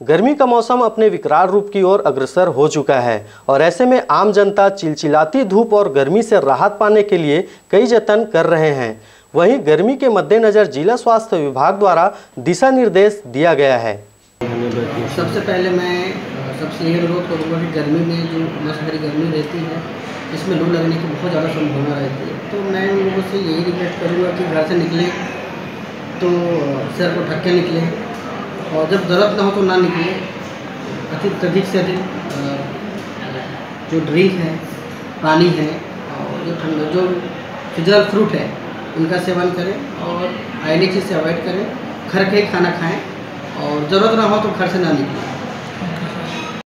गर्मी का मौसम अपने विकराल रूप की ओर अग्रसर हो चुका है और ऐसे में आम जनता चिलचिलाती धूप और गर्मी से राहत पाने के लिए कई जतन कर रहे हैं। वहीं गर्मी के मद्देनजर जिला स्वास्थ्य विभाग द्वारा दिशा निर्देश दिया गया है। सबसे पहले मैं, सबसे ये अनुरोध करूँगा कि गर्मी में जो भरी गर्मी रहती है, इसमें लू लगने की बहुत ज़्यादा संभावना रहती है। तो मैं उन लोगों से यही रिक्वेस्ट करूँगा कि घर से निकलें तो सिर को ढक के निकलें। और जब ज़रूरत ना हो तो ना निकले। अधिक अधिक से अधिक जो ड्रिंक है, पानी है, और जो ठंड, जो सीजनल फ्रूट है, उनका सेवन करें और आयनी चीज़ से अवॉइड करें। घर के ही खाना खाएँ और ज़रूरत ना हो तो घर से ना निकलें।